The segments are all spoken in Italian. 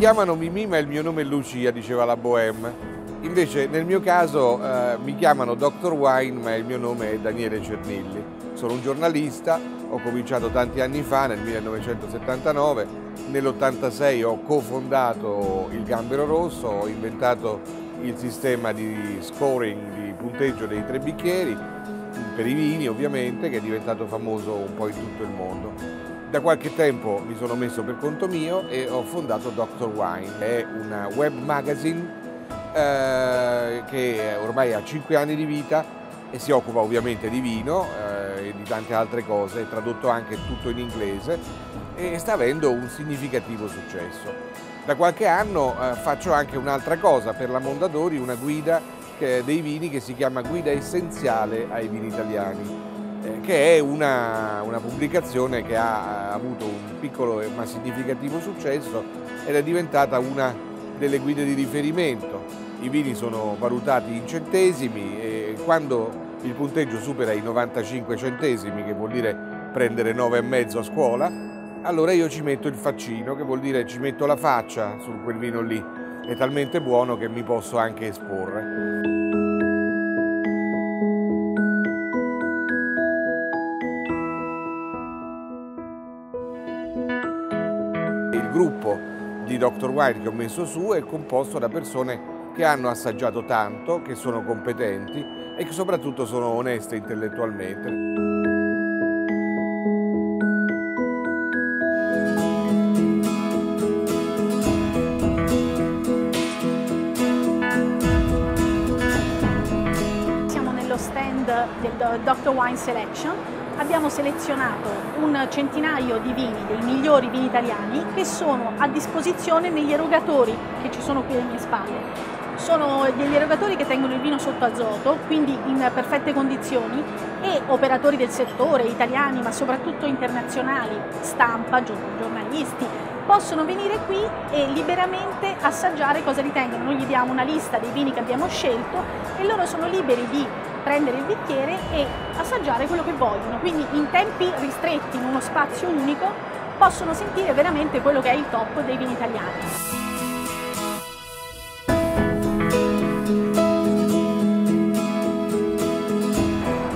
chiamano Mimì ma il mio nome è Lucia, diceva la Bohème. Invece nel mio caso eh, mi chiamano Dr. Wine ma il mio nome è Daniele Cernilli. Sono un giornalista, ho cominciato tanti anni fa, nel 1979, nell'86 ho cofondato il Gambero Rosso, ho inventato il sistema di scoring, di punteggio dei tre bicchieri, per i vini ovviamente, che è diventato famoso un po' in tutto il mondo. Da qualche tempo mi sono messo per conto mio e ho fondato Dr. Wine, è una web magazine eh, che ormai ha 5 anni di vita e si occupa ovviamente di vino eh, e di tante altre cose, è tradotto anche tutto in inglese e sta avendo un significativo successo. Da qualche anno eh, faccio anche un'altra cosa per la Mondadori, una guida che, dei vini che si chiama Guida Essenziale ai vini italiani, eh, che è una, una pubblicazione che ha avuto un piccolo ma significativo successo ed è diventata una delle guide di riferimento. I vini sono valutati in centesimi e quando il punteggio supera i 95 centesimi, che vuol dire prendere 9,5 a scuola, allora io ci metto il faccino, che vuol dire ci metto la faccia su quel vino lì. È talmente buono che mi posso anche esporre. Il gruppo di Dr. Wine che ho messo su è composto da persone che hanno assaggiato tanto, che sono competenti e che soprattutto sono oneste intellettualmente. Stand del Dr. Wine Selection abbiamo selezionato un centinaio di vini, dei migliori vini italiani, che sono a disposizione negli erogatori che ci sono qui alle mie spalle. Sono degli erogatori che tengono il vino sotto azoto, quindi in perfette condizioni, e operatori del settore, italiani ma soprattutto internazionali, stampa, giornalisti, possono venire qui e liberamente assaggiare cosa ritengono. Noi gli diamo una lista dei vini che abbiamo scelto e loro sono liberi di prendere il bicchiere e assaggiare quello che vogliono. Quindi in tempi ristretti, in uno spazio unico, possono sentire veramente quello che è il top dei vini italiani.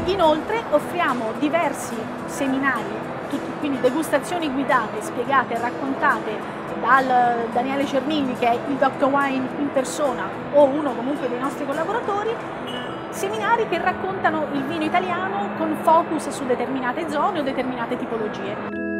Inoltre offriamo diversi seminari, quindi degustazioni guidate, spiegate raccontate dal Daniele Cernilli che è il Dr. Wine in persona o uno comunque dei nostri collaboratori seminari che raccontano il vino italiano con focus su determinate zone o determinate tipologie.